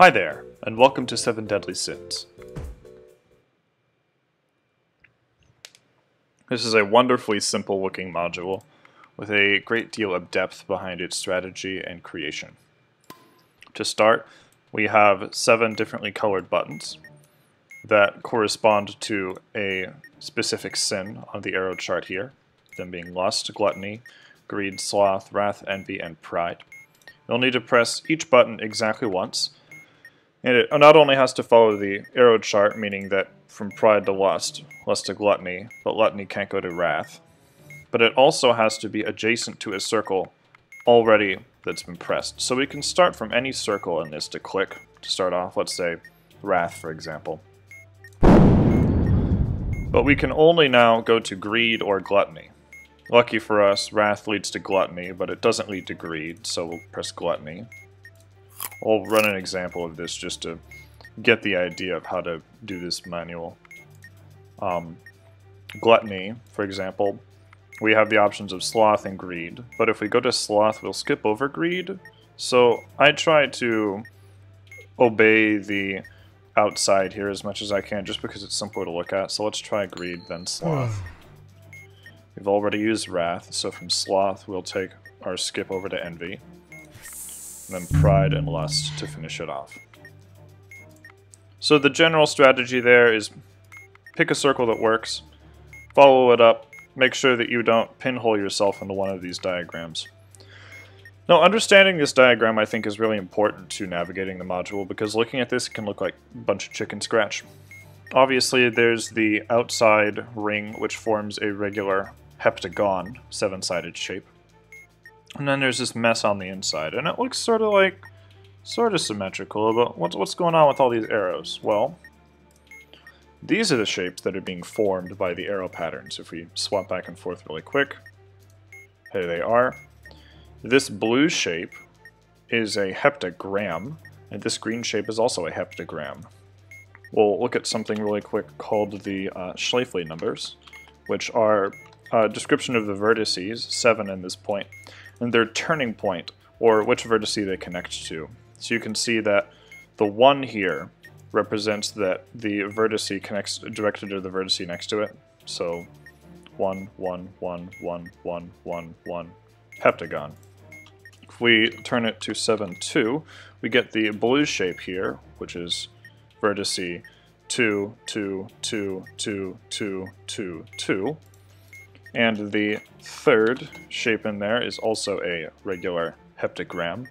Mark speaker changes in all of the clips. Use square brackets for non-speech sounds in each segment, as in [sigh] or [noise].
Speaker 1: Hi there, and welcome to Seven Deadly Sins. This is a wonderfully simple looking module with a great deal of depth behind its strategy and creation. To start, we have seven differently colored buttons that correspond to a specific sin on the arrow chart here, them being lust, gluttony, greed, sloth, wrath, envy, and pride. You'll need to press each button exactly once, and it not only has to follow the arrow chart, meaning that from pride to lust, lust to gluttony, but gluttony can't go to wrath, but it also has to be adjacent to a circle already that's been pressed. So we can start from any circle in this to click to start off, let's say wrath for example. But we can only now go to greed or gluttony. Lucky for us, wrath leads to gluttony, but it doesn't lead to greed, so we'll press gluttony. I'll run an example of this just to get the idea of how to do this manual. Um, gluttony, for example, we have the options of sloth and greed, but if we go to sloth, we'll skip over greed. So I try to obey the outside here as much as I can, just because it's simpler to look at. So let's try greed, then sloth. We've already used wrath, so from sloth we'll take our skip over to envy, and then pride and lust to finish it off. So the general strategy there is pick a circle that works, follow it up, make sure that you don't pinhole yourself into one of these diagrams. Now, understanding this diagram I think is really important to navigating the module because looking at this it can look like a bunch of chicken scratch. Obviously, there's the outside ring, which forms a regular heptagon, seven-sided shape. And then there's this mess on the inside, and it looks sort of like, sort of symmetrical, but what's, what's going on with all these arrows? Well, these are the shapes that are being formed by the arrow patterns. If we swap back and forth really quick, here they are. This blue shape is a heptagram, and this green shape is also a heptagram. We'll look at something really quick called the uh, numbers, which are a description of the vertices, seven in this point, and their turning point, or which vertice they connect to. So you can see that the 1 here represents that the vertice connects directly to the vertice next to it. So 1, 1, 1, 1, 1, 1, 1, heptagon. If we turn it to 7, 2, we get the blue shape here, which is vertice 2, 2, 2, 2, 2, 2, 2. And the third shape in there is also a regular heptagram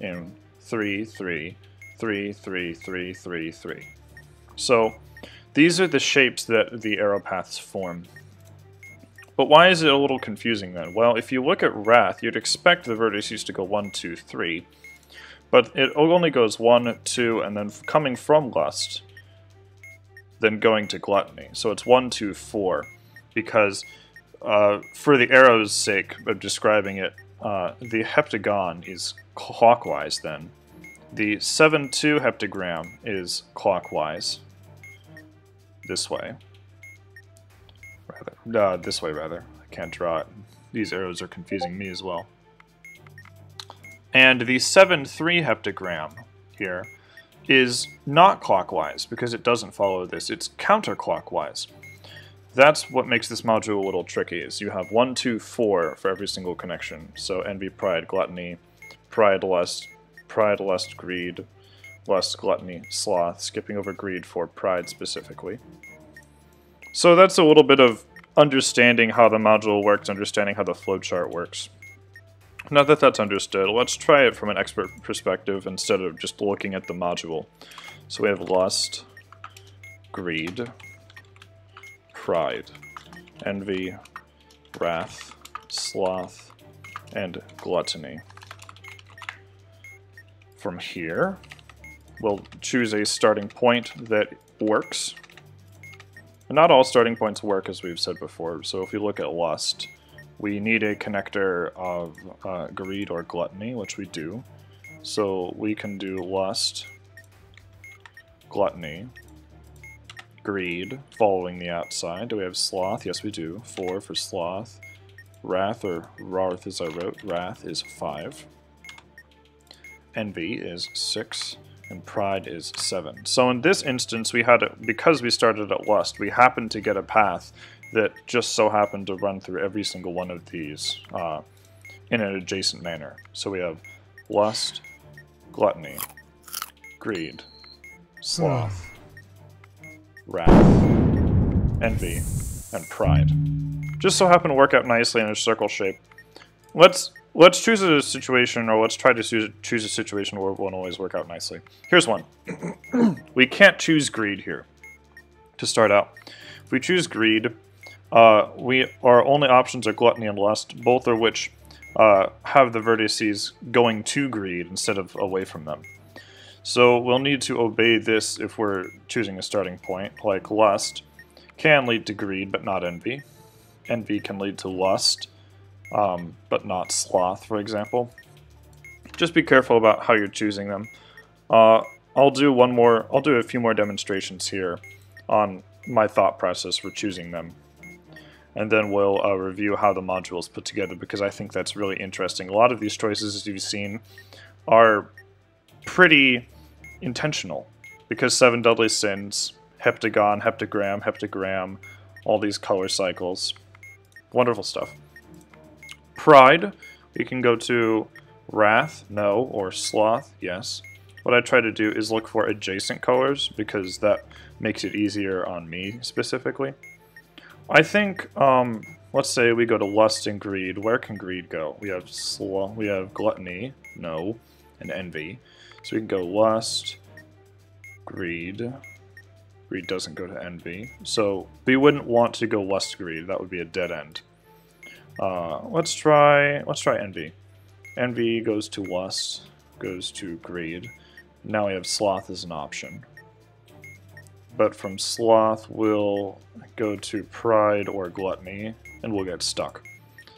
Speaker 1: in 3, 3, 3, 3, 3, 3, 3. So these are the shapes that the arrow paths form. But why is it a little confusing then? Well, if you look at Wrath, you'd expect the vertices to go 1, 2, 3. But it only goes 1, 2, and then coming from Lust, then going to Gluttony. So it's 1, 2, 4, because uh, for the arrow's sake of describing it, uh, the heptagon is clockwise then. The 7-2 heptagram is clockwise. This way. Rather, uh, this way rather. I can't draw it. These arrows are confusing me as well. And the 7-3 heptagram here is not clockwise because it doesn't follow this. It's counterclockwise. That's what makes this module a little tricky, is you have 1, 2, 4 for every single connection. So envy, pride, gluttony, pride, lust, pride, lust, greed, lust, gluttony, sloth, skipping over greed for pride specifically. So that's a little bit of understanding how the module works, understanding how the flowchart works. Now that that's understood, let's try it from an expert perspective instead of just looking at the module. So we have lust, greed, pride, envy, wrath, sloth, and gluttony. From here, we'll choose a starting point that works. And not all starting points work, as we've said before. So if we look at lust, we need a connector of uh, greed or gluttony, which we do. So we can do lust, gluttony, greed following the outside. Do we have sloth? Yes, we do. Four for sloth. Wrath, or Rarth as I wrote, wrath is five. Envy is six. and pride is 7. So in this instance, we had, a, because we started at lust, we happened to get a path that just so happened to run through every single one of these uh, in an adjacent manner. So we have lust, gluttony, greed, sloth, wrath, envy, and pride. Just so happen to work out nicely in a circle shape. Let's let's choose a situation, or let's try to choose a situation where it won't always work out nicely. Here's one. [clears throat] we can't choose greed here to start out. If we choose greed, uh, we our only options are gluttony and lust, both of which uh, have the vertices going to greed instead of away from them. So we'll need to obey this if we're choosing a starting point, like lust can lead to greed but not envy. Envy can lead to lust, um, but not sloth, for example. Just be careful about how you're choosing them. Uh, I'll do one more, I'll do a few more demonstrations here on my thought process for choosing them. And then we'll uh, review how the module is put together because I think that's really interesting. A lot of these choices, as you've seen, are pretty intentional because Seven Deadly Sins, heptagon, heptagram, heptagram, all these color cycles. Wonderful stuff. Pride, we can go to Wrath, no, or Sloth, yes. What I try to do is look for adjacent colors because that makes it easier on me specifically. I think, um, let's say we go to Lust and Greed. Where can Greed go? We have Sloth, we have Gluttony, no, and Envy. So we can go Lust, Greed. Greed doesn't go to Envy. So we wouldn't want to go Lust Greed. That would be a dead end. Uh, let's try let's try envy. Envy goes to lust, goes to greed. Now we have sloth as an option. But from sloth we'll go to pride or gluttony, and we'll get stuck.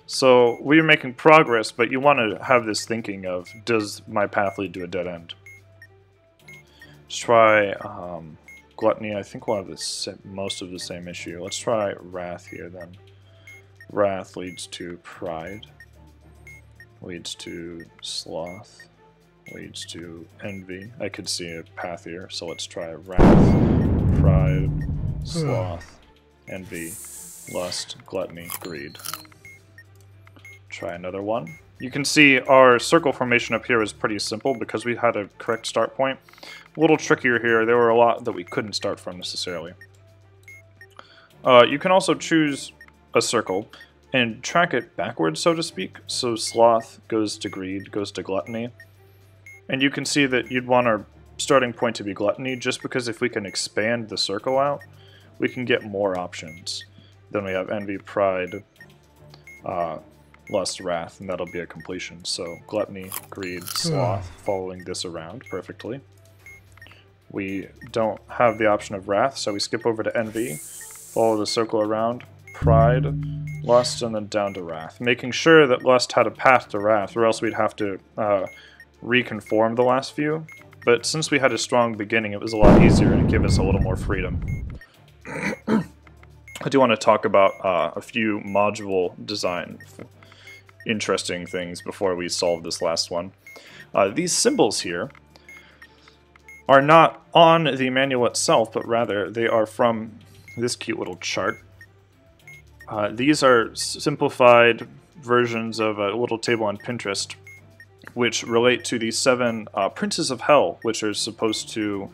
Speaker 1: So we're making progress, but you want to have this thinking of, does my path lead to a dead end? Let's try um, gluttony. I think we'll have this, most of the same issue. Let's try wrath here then. Wrath leads to pride, leads to sloth, leads to envy. I could see a path here, so let's try wrath, pride, sloth, envy, lust, gluttony, greed. Try another one. You can see our circle formation up here is pretty simple because we had a correct start point. A little trickier here, there were a lot that we couldn't start from necessarily. Uh, you can also choose a circle and track it backwards, so to speak. So sloth goes to greed, goes to gluttony. And you can see that you'd want our starting point to be gluttony, just because if we can expand the circle out, we can get more options. Then we have envy, pride, uh, lust, wrath, and that'll be a completion. So gluttony, greed, sloth, following this around perfectly. We don't have the option of wrath, so we skip over to envy, follow the circle around, pride, lust, and then down to wrath. Making sure that lust had a path to wrath, or else we'd have to uh, reconform the last few. But since we had a strong beginning, it was a lot easier and it gave us a little more freedom. [coughs] I do want to talk about uh, a few module design interesting things before we solve this last one. Uh, these symbols here are not on the manual itself, but rather they are from this cute little chart uh, these are simplified versions of a little table on Pinterest, which relate to the seven uh, princes of hell, which are supposed to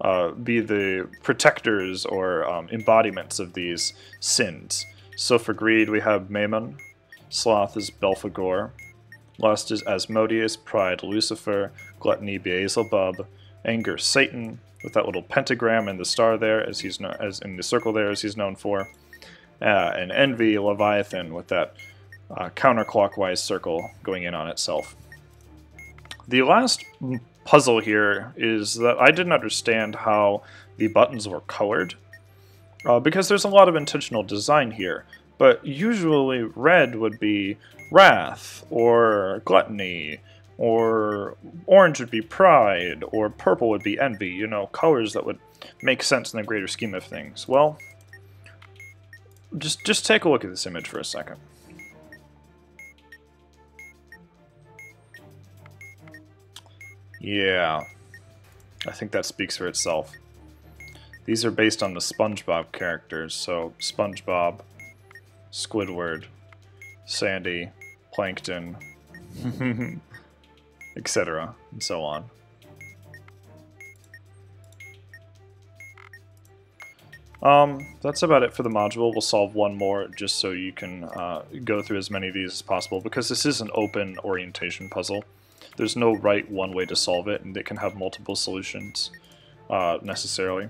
Speaker 1: uh, be the protectors or um, embodiments of these sins. So for greed, we have Mammon, sloth is Belphegor, lust is Asmodeus, pride Lucifer, gluttony Beelzebub, anger Satan, with that little pentagram and the star there, as he's no as in the circle there, as he's known for uh, and envy Leviathan with that uh, counterclockwise circle going in on itself. The last puzzle here is that I didn't understand how the buttons were colored, uh, because there's a lot of intentional design here, but usually red would be wrath, or gluttony, or orange would be pride, or purple would be envy, you know, colors that would make sense in the greater scheme of things. Well, just just take a look at this image for a second. Yeah. I think that speaks for itself. These are based on the SpongeBob characters, so SpongeBob, Squidward, Sandy, Plankton, [laughs] etc., and so on. Um, that's about it for the module. We'll solve one more just so you can uh, go through as many of these as possible because this is an open orientation puzzle. There's no right one way to solve it and it can have multiple solutions uh, necessarily.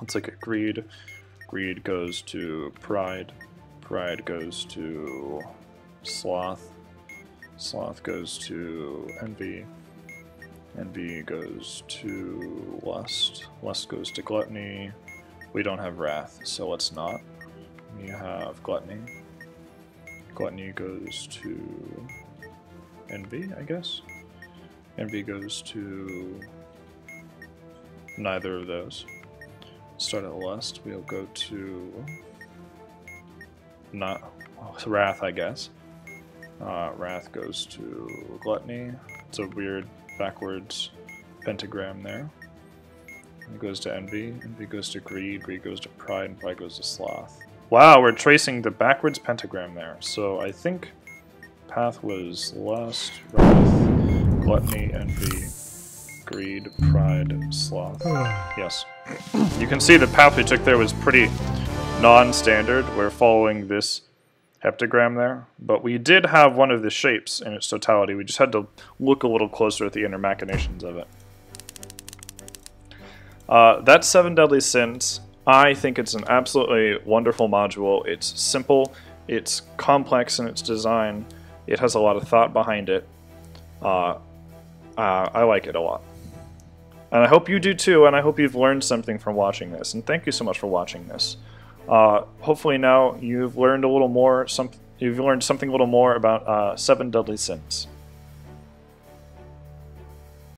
Speaker 1: Let's look at greed. Greed goes to pride. Pride goes to sloth. Sloth goes to envy. Envy goes to lust. Lust goes to gluttony. We don't have wrath, so let's not. We have gluttony. Gluttony goes to envy, I guess. Envy goes to neither of those. Start at lust. We'll go to not oh, wrath, I guess. Uh, wrath goes to gluttony. It's a weird backwards pentagram there. It goes to envy, envy goes to greed, greed goes to pride, and pride goes to sloth. Wow, we're tracing the backwards pentagram there. So I think path was lust, wrath, gluttony, envy, greed, pride, sloth. [sighs] yes. You can see the path we took there was pretty non-standard. We're following this heptagram there, but we did have one of the shapes in its totality. We just had to look a little closer at the inner machinations of it. Uh, that's Seven Deadly Sins. I think it's an absolutely wonderful module. It's simple, it's complex in its design, it has a lot of thought behind it. Uh, uh, I like it a lot. And I hope you do too, and I hope you've learned something from watching this. And thank you so much for watching this. Uh, hopefully now you've learned a little more, some, you've learned something a little more about uh, Seven Deadly Sins.